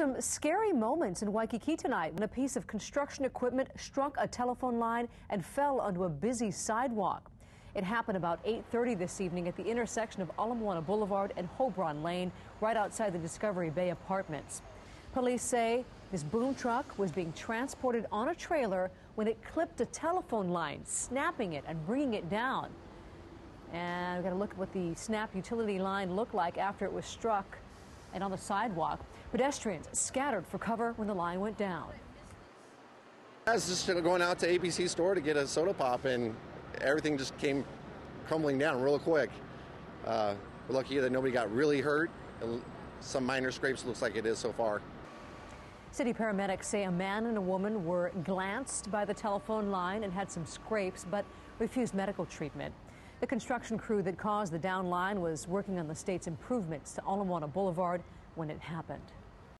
some scary moments in Waikiki tonight when a piece of construction equipment struck a telephone line and fell onto a busy sidewalk. It happened about 8.30 this evening at the intersection of Ala Moana Boulevard and Hobron Lane, right outside the Discovery Bay apartments. Police say this boom truck was being transported on a trailer when it clipped a telephone line, snapping it and bringing it down. And we've got to look at what the snap utility line looked like after it was struck and on the sidewalk. Pedestrians scattered for cover when the line went down. I was just going out to ABC store to get a soda pop, and everything just came crumbling down real quick. Uh, we're lucky that nobody got really hurt. Some minor scrapes looks like it is so far. City paramedics say a man and a woman were glanced by the telephone line and had some scrapes, but refused medical treatment. The construction crew that caused the down line was working on the state's improvements to Ala Boulevard when it happened.